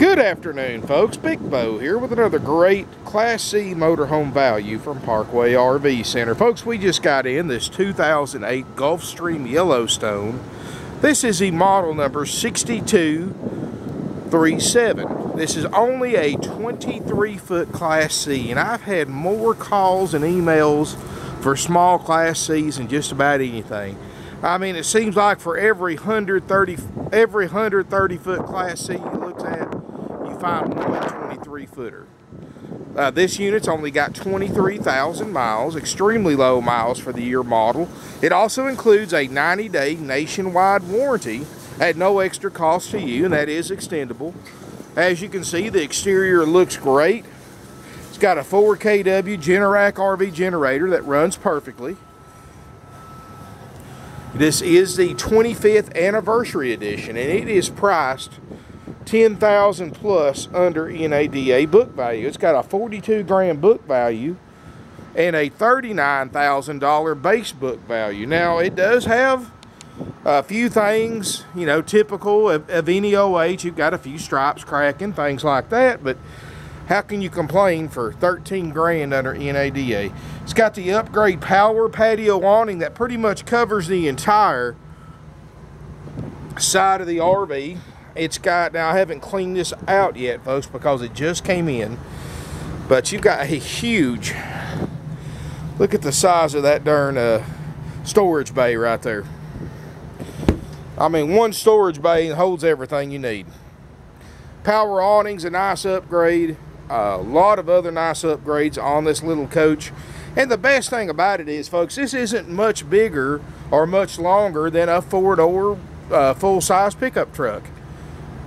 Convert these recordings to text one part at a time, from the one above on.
Good afternoon, folks. Big Bo here with another great Class C motorhome value from Parkway RV Center. Folks, we just got in this 2008 Gulfstream Yellowstone. This is the model number 6237. This is only a 23 foot Class C, and I've had more calls and emails for small Class Cs than just about anything. I mean, it seems like for every 130 every 130 foot Class C you look at, you find one 23 footer. Uh, this unit's only got 23,000 miles, extremely low miles for the year model. It also includes a 90-day nationwide warranty at no extra cost to you, and that is extendable. As you can see, the exterior looks great. It's got a 4 kW Generac RV generator that runs perfectly. This is the 25th anniversary edition, and it is priced 10,000 plus under NADA book value. It's got a 42 grand book value and a $39,000 base book value. Now, it does have a few things, you know, typical of, of any OH. You've got a few stripes cracking, things like that, but how can you complain for 13 grand under NADA? It's got the upgrade power patio awning that pretty much covers the entire side of the RV. It's got, now I haven't cleaned this out yet, folks, because it just came in. But you've got a huge, look at the size of that darn uh, storage bay right there. I mean, one storage bay holds everything you need. Power awnings, a nice upgrade a lot of other nice upgrades on this little coach. And the best thing about it is, folks, this isn't much bigger or much longer than a four-door uh, full-size pickup truck.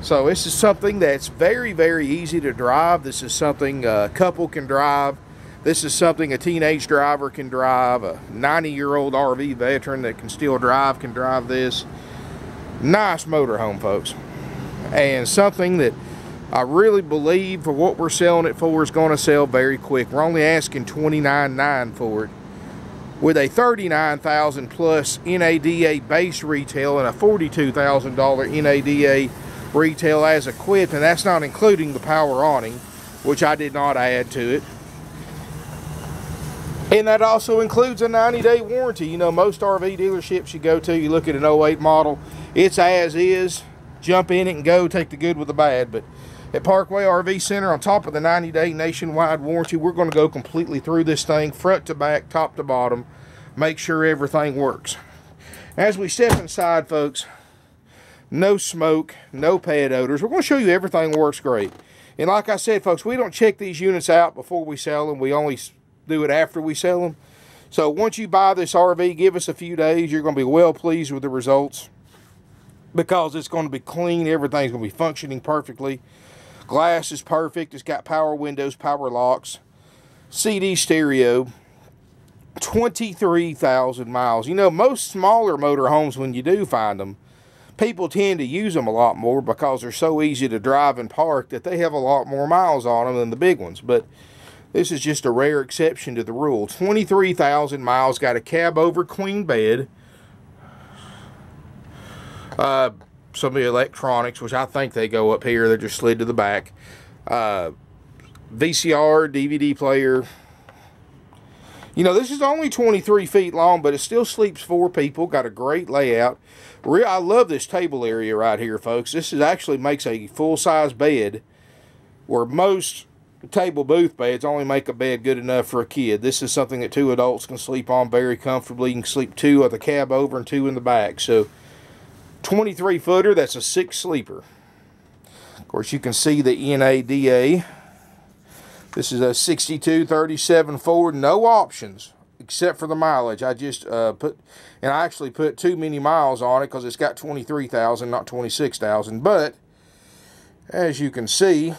So this is something that's very, very easy to drive. This is something a couple can drive. This is something a teenage driver can drive. A 90-year-old RV veteran that can still drive can drive this. Nice motorhome, folks. And something that I really believe for what we're selling it for is going to sell very quick. We're only asking $29.9 for it. With a 39,000 plus NADA base retail and a $42,000 NADA retail as equipped, and that's not including the power awning, which I did not add to it. And that also includes a 90-day warranty. You know, most RV dealerships you go to, you look at an 08 model, it's as is. Jump in it and go, take the good with the bad. But at Parkway RV Center on top of the 90-day nationwide warranty. We're going to go completely through this thing, front to back, top to bottom, make sure everything works. As we step inside, folks, no smoke, no pad odors. We're going to show you everything works great. And like I said, folks, we don't check these units out before we sell them. We only do it after we sell them. So once you buy this RV, give us a few days. You're going to be well pleased with the results because it's going to be clean. Everything's going to be functioning perfectly. Glass is perfect. It's got power windows, power locks, CD stereo, 23,000 miles. You know, most smaller motorhomes, when you do find them, people tend to use them a lot more because they're so easy to drive and park that they have a lot more miles on them than the big ones. But this is just a rare exception to the rule. 23,000 miles, got a cab over queen bed. Uh, some of the electronics, which I think they go up here. They're just slid to the back. Uh, VCR, DVD player. You know, this is only 23 feet long, but it still sleeps four people. Got a great layout. Real, I love this table area right here, folks. This is actually makes a full-size bed where most table booth beds only make a bed good enough for a kid. This is something that two adults can sleep on very comfortably. You can sleep two of the cab over and two in the back. So 23 footer, that's a six sleeper. Of course, you can see the NADA. This is a 6237 Ford, no options except for the mileage. I just uh, put, and I actually put too many miles on it because it's got 23,000, not 26,000. But as you can see,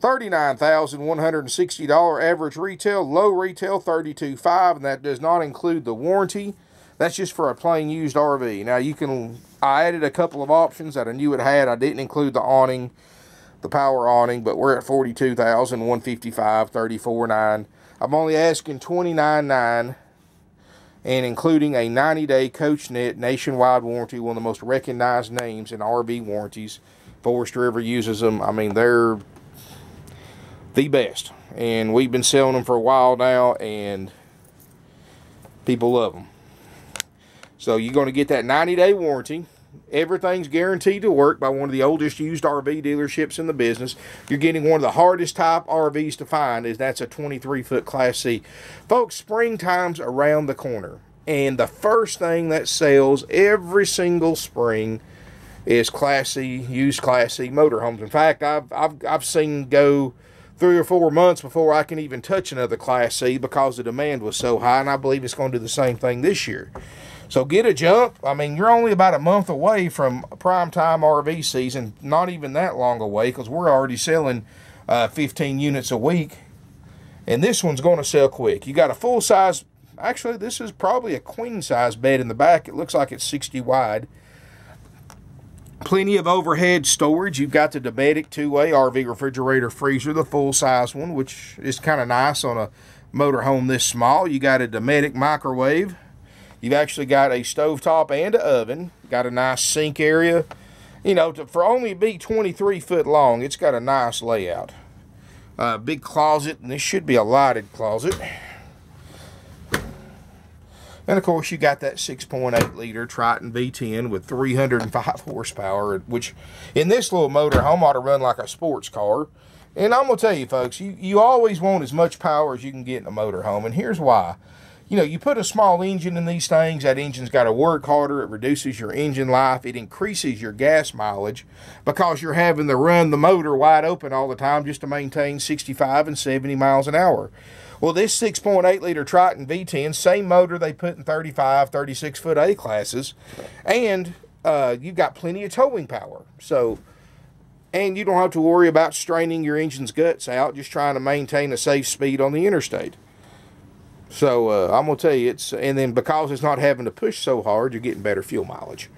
$39,160 average retail, low retail 32.5, and that does not include the warranty that's just for a plain used RV. Now you can, I added a couple of options that I knew it had. I didn't include the awning, the power awning, but we're at 42,155, 34.9. I'm only asking 29 9 and including a 90-day CoachNet nationwide warranty, one of the most recognized names in RV warranties. Forest River uses them. I mean, they're the best. And we've been selling them for a while now, and people love them. So you're going to get that 90-day warranty. Everything's guaranteed to work by one of the oldest used RV dealerships in the business. You're getting one of the hardest type RVs to find is that's a 23 foot Class C. Folks, springtime's around the corner. And the first thing that sells every single spring is Class C, used Class C motorhomes. In fact, I've, I've, I've seen go three or four months before I can even touch another Class C because the demand was so high, and I believe it's going to do the same thing this year. So get a jump. I mean, you're only about a month away from prime time RV season, not even that long away because we're already selling uh, 15 units a week. And this one's going to sell quick. You got a full size, actually, this is probably a queen size bed in the back. It looks like it's 60 wide. Plenty of overhead storage. You've got the Dometic two-way RV refrigerator freezer, the full-size one, which is kind of nice on a motorhome this small. You got a Dometic microwave. You've actually got a stovetop and an oven. Got a nice sink area. You know, to, for only be 23 foot long, it's got a nice layout. Uh, big closet, and this should be a lighted closet. And of course, you got that 6.8 liter Triton V10 with 305 horsepower, which in this little motor home ought to run like a sports car. And I'm going to tell you, folks, you, you always want as much power as you can get in a motor home. And here's why. You know, you put a small engine in these things, that engine's got to work harder. It reduces your engine life. It increases your gas mileage because you're having to run the motor wide open all the time just to maintain 65 and 70 miles an hour. Well, this 6.8 liter Triton V10, same motor they put in 35, 36 foot A classes, and uh, you've got plenty of towing power. So, and you don't have to worry about straining your engine's guts out just trying to maintain a safe speed on the interstate. So uh, I'm gonna tell you, it's and then because it's not having to push so hard, you're getting better fuel mileage.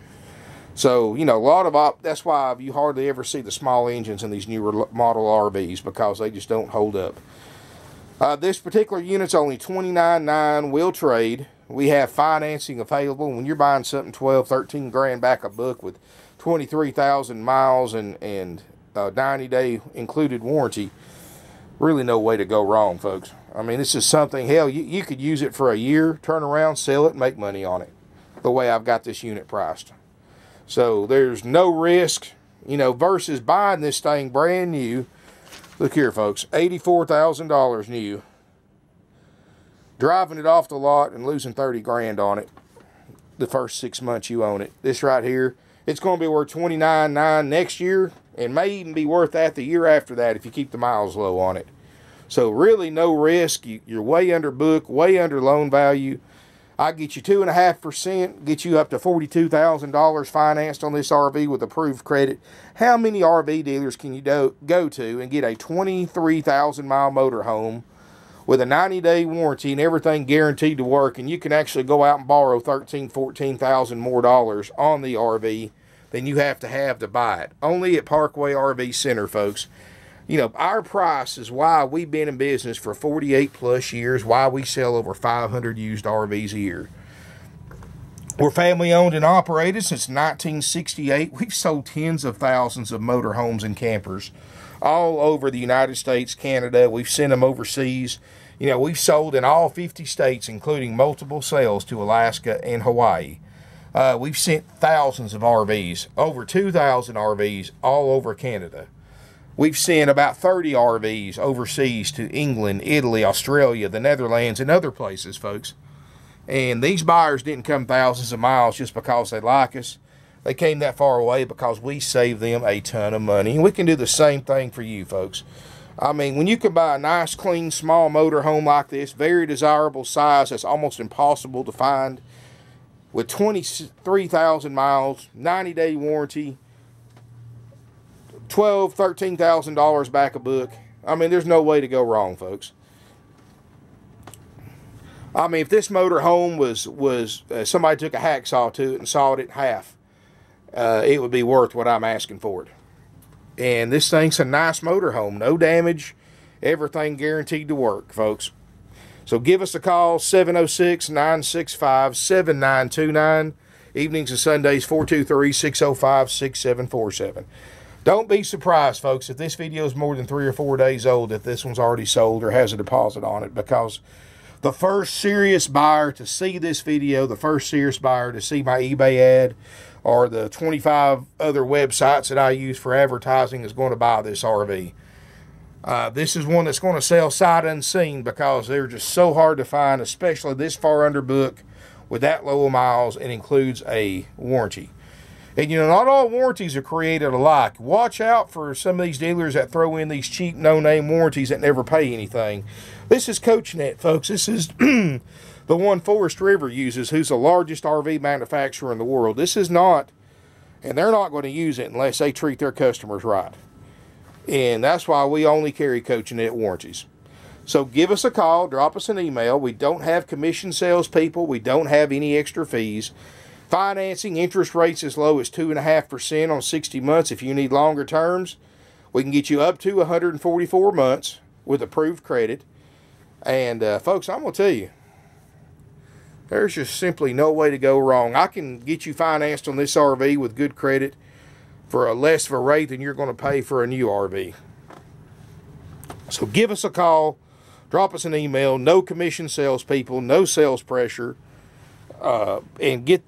So you know a lot of op. That's why you hardly ever see the small engines in these newer model RVs because they just don't hold up. Uh, this particular unit's only $29.9 will trade. We have financing available. When you're buying something 12, 13 grand back a book with 23,000 miles and, and 90 day included warranty, really no way to go wrong, folks. I mean, this is something, hell, you, you could use it for a year, turn around, sell it, make money on it, the way I've got this unit priced. So there's no risk, you know, versus buying this thing brand new Look here, folks. $84,000 new. Driving it off the lot and losing 30 grand on it the first six months you own it. This right here, it's going to be worth 29.9 next year and may even be worth that the year after that if you keep the miles low on it. So really no risk. You, are way under book, way under loan value. I get you two and a half percent, get you up to forty-two thousand dollars financed on this RV with approved credit. How many RV dealers can you do, go to and get a twenty-three thousand mile motorhome with a 90-day warranty and everything guaranteed to work, and you can actually go out and borrow thirteen, fourteen thousand more dollars on the RV than you have to have to buy it? Only at Parkway RV Center, folks you know, our price is why we've been in business for 48 plus years, why we sell over 500 used RVs a year. We're family owned and operated since 1968. We've sold tens of thousands of motorhomes and campers all over the United States, Canada. We've sent them overseas. You know, we've sold in all 50 states, including multiple sales to Alaska and Hawaii. Uh, we've sent thousands of RVs, over 2,000 RVs all over Canada. We've sent about 30 RVs overseas to England, Italy, Australia, the Netherlands, and other places, folks. And these buyers didn't come thousands of miles just because they like us. They came that far away because we saved them a ton of money. And we can do the same thing for you, folks. I mean, when you can buy a nice, clean, small motor home like this, very desirable size that's almost impossible to find, with 23,000 miles, 90-day warranty, twelve, thirteen thousand dollars back a book. I mean, there's no way to go wrong, folks. I mean, if this motor home was was uh, somebody took a hacksaw to it and sawed it in half, uh, it would be worth what I'm asking for it. And this thing's a nice motor home, no damage, everything guaranteed to work, folks. So give us a call 706 965 7929. Evenings and Sundays 423 605 6747. Don't be surprised, folks, if this video is more than three or four days old, if this one's already sold or has a deposit on it, because the first serious buyer to see this video, the first serious buyer to see my eBay ad, or the 25 other websites that I use for advertising is going to buy this RV. Uh, this is one that's going to sell sight unseen because they're just so hard to find, especially this far under book with that low of miles and includes a warranty. And you know, not all warranties are created alike. Watch out for some of these dealers that throw in these cheap no-name warranties that never pay anything. This is CoachNet, folks. This is the one Forest River uses, who's the largest RV manufacturer in the world. This is not, and they're not going to use it unless they treat their customers right. And that's why we only carry CoachNet warranties. So give us a call, drop us an email. We don't have commission salespeople. We don't have any extra fees. Financing interest rates as low as 2.5% on 60 months. If you need longer terms, we can get you up to 144 months with approved credit. And uh, folks, I'm going to tell you, there's just simply no way to go wrong. I can get you financed on this RV with good credit for a less of a rate than you're going to pay for a new RV. So give us a call, drop us an email, no commission salespeople, no sales pressure, uh, and get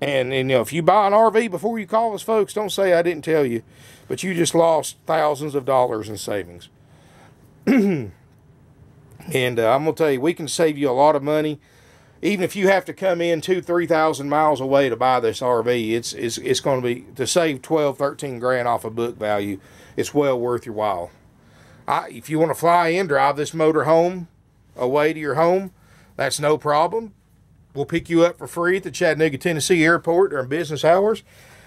and, and you know, if you buy an RV before you call us, folks, don't say I didn't tell you, but you just lost thousands of dollars in savings. and uh, I'm gonna tell you, we can save you a lot of money, even if you have to come in two, three thousand miles away to buy this RV. It's it's it's going to be to save 12, 13 grand off of book value. It's well worth your while. I, if you want to fly in, drive this motor home, away to your home, that's no problem. We'll pick you up for free at the Chattanooga, Tennessee airport during business hours.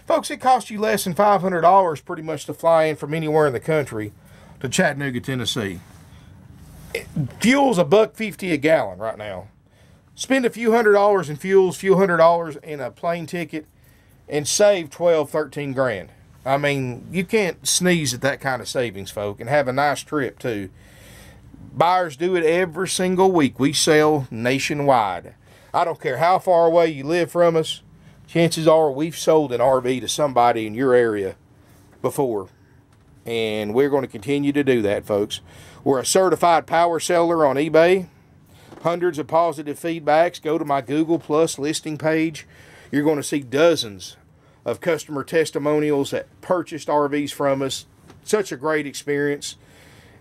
Folks, it costs you less than $500 pretty much to fly in from anywhere in the country to Chattanooga, Tennessee. fuel's a buck 50 a gallon right now. Spend a few hundred dollars in fuels, a few hundred dollars in a plane ticket, and save 12, 13 grand. I mean, you can't sneeze at that kind of savings, folk, and have a nice trip too. Buyers do it every single week. We sell nationwide. I don't care how far away you live from us, chances are we've sold an RV to somebody in your area before. And we're going to continue to do that, folks. We're a certified power seller on eBay. Hundreds of positive feedbacks. Go to my Google Plus listing page. You're going to see dozens of customer testimonials that purchased RVs from us. Such a great experience.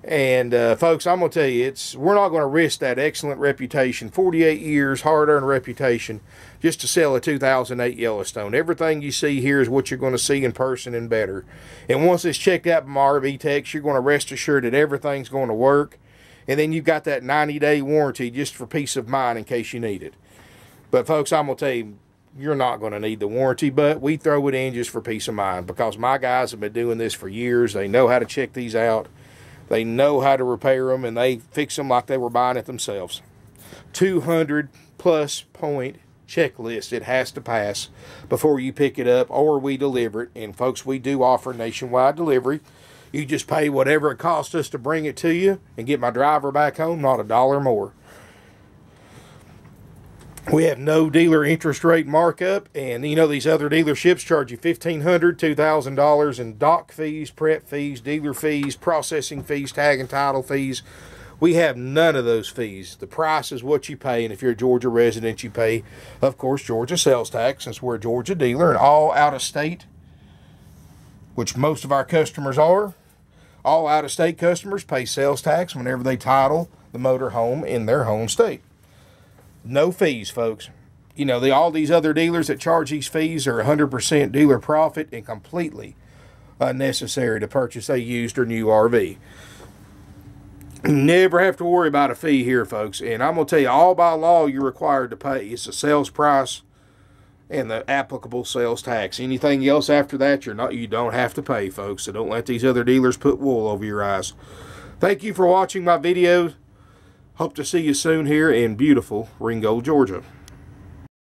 And uh, folks, I'm gonna tell you, it's we're not going to risk that excellent reputation, 48 years hard-earned reputation, just to sell a 2008 Yellowstone. Everything you see here is what you're going to see in person and better. And once it's checked out by RV Techs, you're going to rest assured that everything's going to work. And then you've got that 90-day warranty just for peace of mind in case you need it. But folks, I'm gonna tell you, you're not going to need the warranty, but we throw it in just for peace of mind because my guys have been doing this for years. They know how to check these out. They know how to repair them and they fix them like they were buying it themselves. 200 plus point checklist it has to pass before you pick it up or we deliver it. And folks, we do offer nationwide delivery. You just pay whatever it costs us to bring it to you and get my driver back home, not a dollar more. We have no dealer interest rate markup, and you know these other dealerships charge you $1,500, $2,000 in doc fees, prep fees, dealer fees, processing fees, tag and title fees. We have none of those fees. The price is what you pay, and if you're a Georgia resident, you pay, of course, Georgia sales tax, since we're a Georgia dealer, and all out of state, which most of our customers are. All out of state customers pay sales tax whenever they title the motor home in their home state. No fees, folks. You know, the, all these other dealers that charge these fees are 100% dealer profit and completely unnecessary to purchase a used or new RV. Never have to worry about a fee here, folks. And I'm going to tell you, all by law, you're required to pay. It's the sales price and the applicable sales tax. Anything else after that, you're not, you don't have to pay, folks. So don't let these other dealers put wool over your eyes. Thank you for watching my videos. Hope to see you soon here in beautiful Ringgold, Georgia.